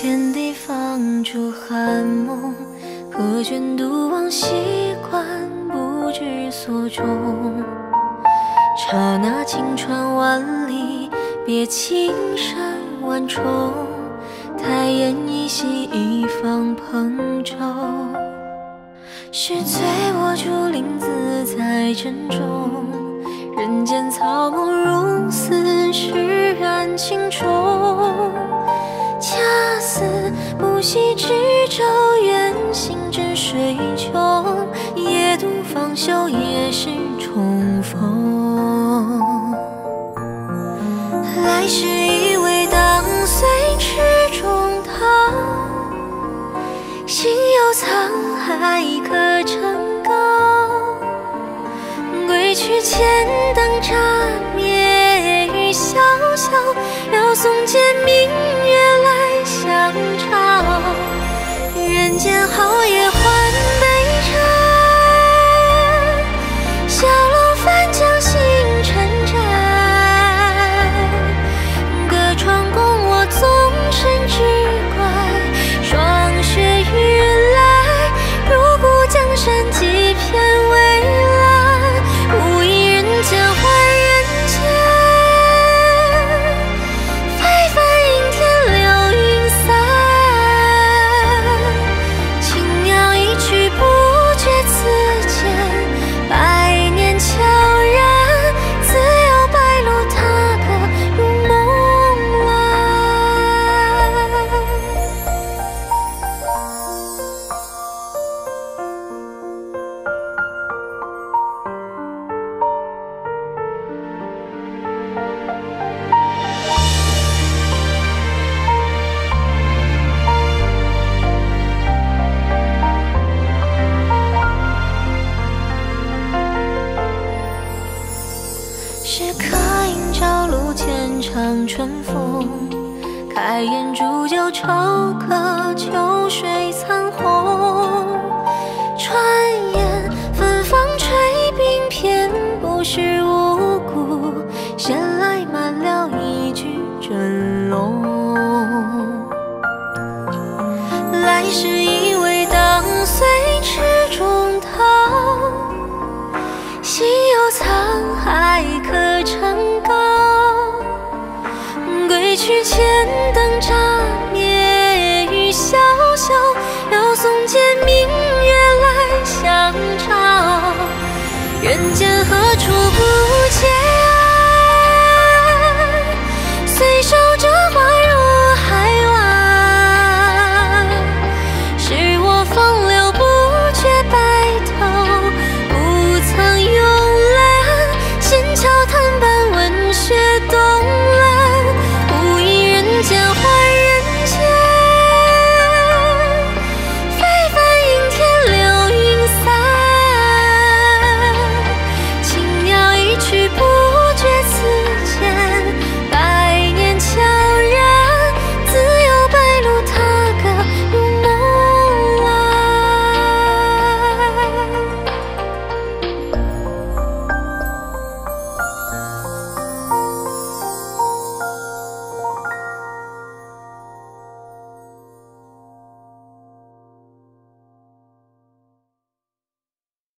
天地放逐寒梦，何卷独往昔观不知所终。刹那晴川万里，别青山万重。抬眼一夕一方蓬舟，是醉卧竹林自在珍重。人间草木如斯，释然情重。恰似不息之舟，远行至水穷。夜渡芳休，也是还是以为当岁池中涛，心有沧海可成高。归去前，灯乍灭，雨潇潇，遥送间明月来。相照，人间好夜是客饮朝露浅尝春风，开颜煮酒愁客秋水残红。传言芬芳吹鬓偏不是无辜，闲来满了一句真龙。来时依偎当岁池中桃，心有沧海